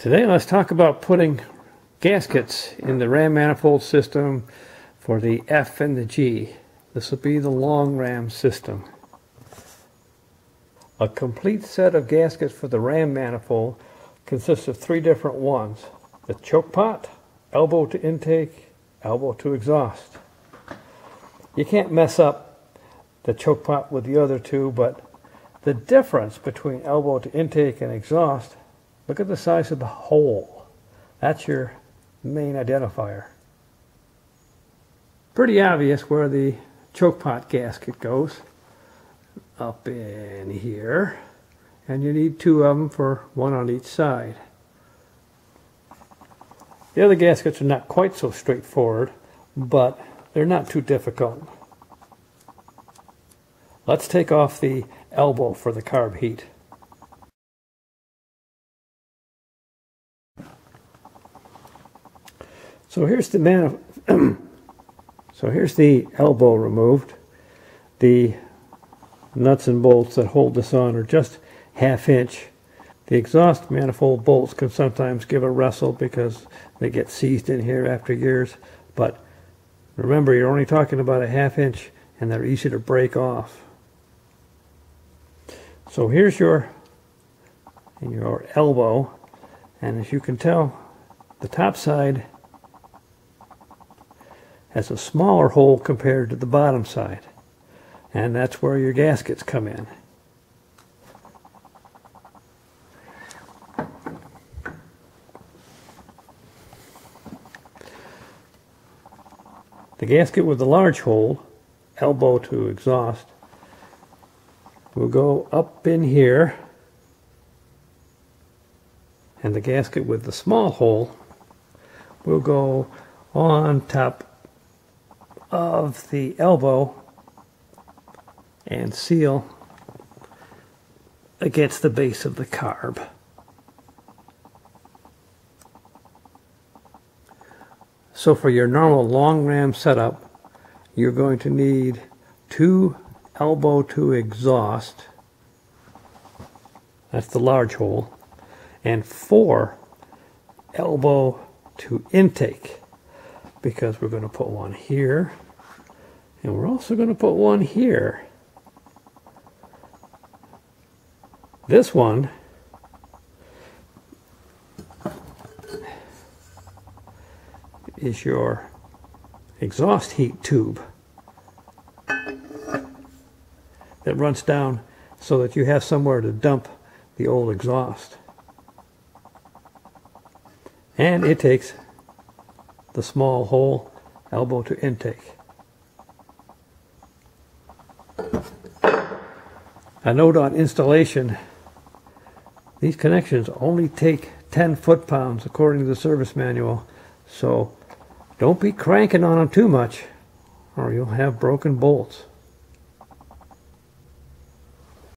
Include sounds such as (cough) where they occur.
Today let's talk about putting gaskets in the ram manifold system for the F and the G. This will be the long ram system. A complete set of gaskets for the ram manifold consists of three different ones. The choke pot, elbow to intake, elbow to exhaust. You can't mess up the choke pot with the other two, but the difference between elbow to intake and exhaust Look at the size of the hole. That's your main identifier. Pretty obvious where the choke pot gasket goes. Up in here. And you need two of them for one on each side. The other gaskets are not quite so straightforward, but they're not too difficult. Let's take off the elbow for the carb heat. So here's the man. (clears throat) so here's the elbow removed. The nuts and bolts that hold this on are just half inch. The exhaust manifold bolts can sometimes give a wrestle because they get seized in here after years. But remember, you're only talking about a half inch and they're easy to break off. So here's your your elbow and as you can tell the top side has a smaller hole compared to the bottom side. And that's where your gaskets come in. The gasket with the large hole, elbow to exhaust, will go up in here. And the gasket with the small hole will go on top of the elbow and seal against the base of the carb. So for your normal long ram setup, you're going to need two elbow to exhaust, that's the large hole, and four elbow to intake because we're going to put one here and we're also going to put one here. This one is your exhaust heat tube that runs down so that you have somewhere to dump the old exhaust. And it takes the small hole, elbow to intake. A note on installation, these connections only take 10 foot-pounds according to the service manual, so don't be cranking on them too much or you'll have broken bolts.